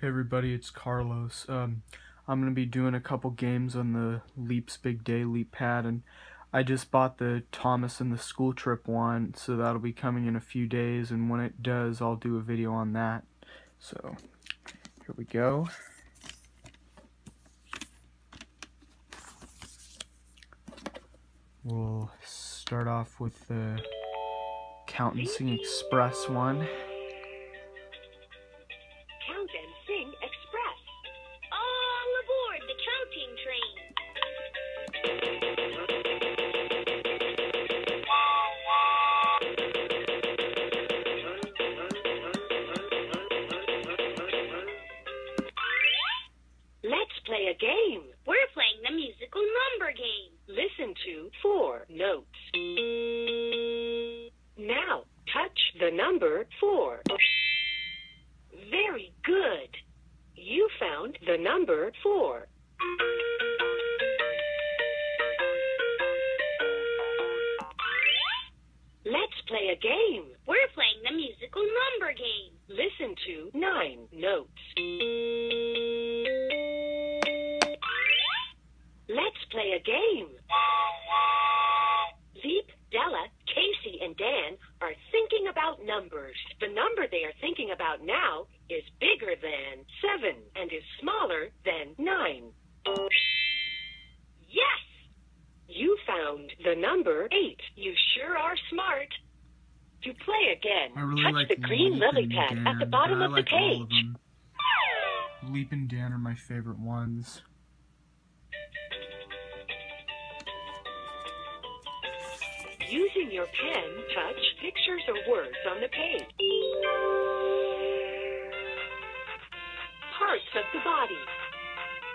Hey everybody, it's Carlos. Um, I'm gonna be doing a couple games on the Leap's Big Day LeapPad, and I just bought the Thomas and the School Trip one, so that'll be coming in a few days, and when it does, I'll do a video on that. So, here we go. We'll start off with the Counting Express one. Play a game. We're playing the musical number game. Listen to four notes. Now, touch the number four. Very good. You found the number four. Game. We're playing the musical number game. Listen to nine notes. Let's play a game. Leap, Della, Casey, and Dan are thinking about numbers. The number they are thinking about now is bigger than 7 and is smaller than 9. Yes! You found the number 8. You sure are smart. To play again, really touch like the green lily pad Dan, at the bottom of like the page. Leap and Dan are my favorite ones. Using your pen, touch pictures or words on the page. Parts of the body.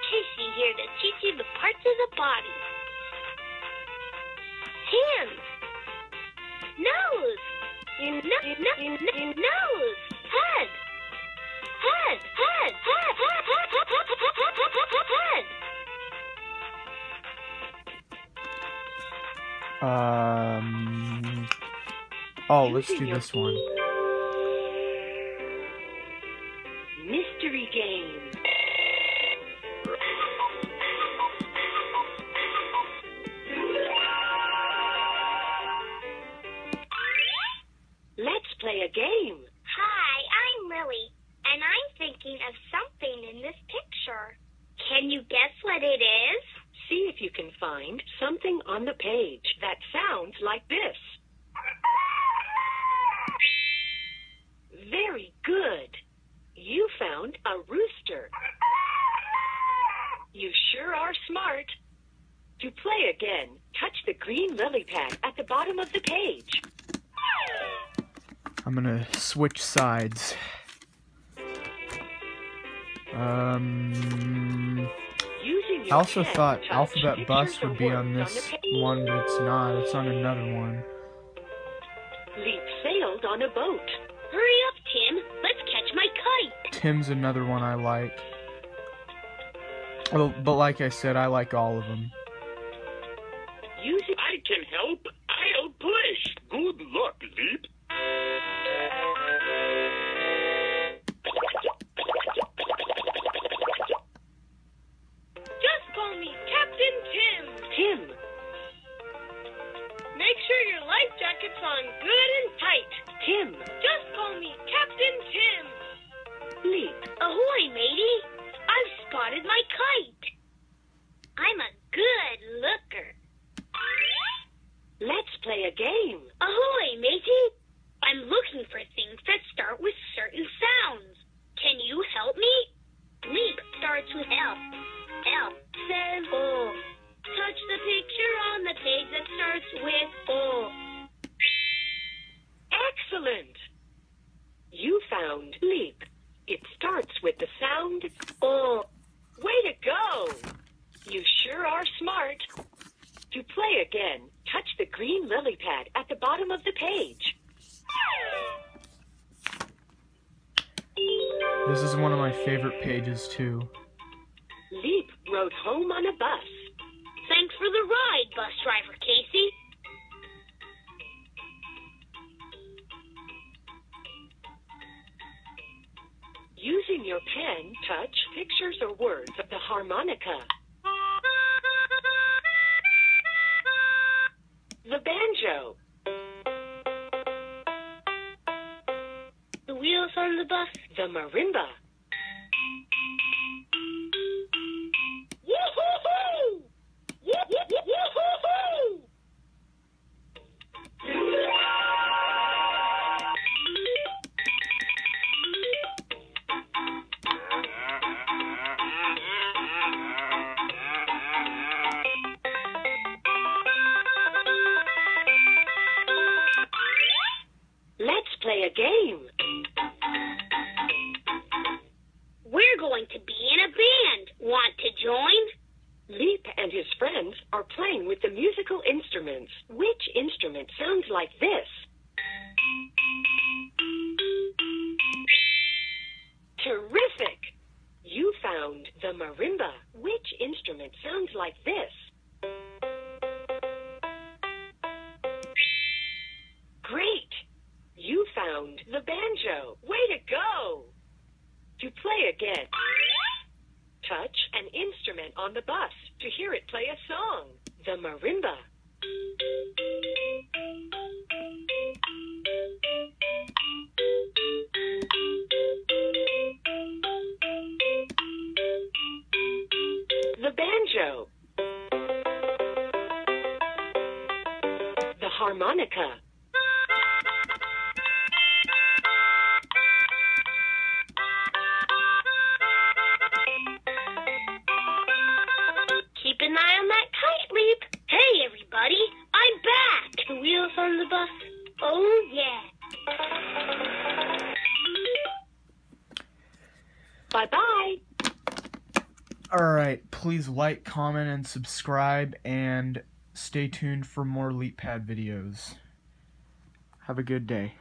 Casey here to teach you the parts of the body. Hands. Nose. Um. Oh, let's do this one. Mystery game. A game. Hi, I'm Lily, and I'm thinking of something in this picture. Can you guess what it is? See if you can find something on the page that sounds like this. Very good. You found a rooster. You sure are smart. To play again, touch the green lily pad at the bottom of the page. I'm gonna switch sides. Um. I also thought Alphabet Bus would be on this one, but it's not. It's on another one. Leap sailed on a boat. Hurry up, Tim. Let's catch my kite. Tim's another one I like. Well, but like I said, I like all of them. I can help. I'll push. Good luck, Leap. On good and tight. Tim. Just call me Captain Tim. Leap. Ahoy, matey. I've spotted my kite. I'm a good looker. Let's play a game. Ahoy, matey. I'm looking for things that start with certain sounds. Can you help me? It starts with the sound oh. Way to go! You sure are smart. To play again, touch the green lily pad at the bottom of the page. This is one of my favorite pages, too. Leap rode home on a bus. Thanks for the ride, bus driver Casey. Using your pen, touch pictures or words of the harmonica. The banjo. The wheels on the bus. The marimba. Are playing with the musical instruments. Which instrument sounds like this? Terrific! You found the marimba. Which instrument sounds like this? An instrument on the bus to hear it play a song. The marimba. The banjo. The harmonica. Bye bye. Alright, please like, comment, and subscribe, and stay tuned for more LeapPad videos. Have a good day.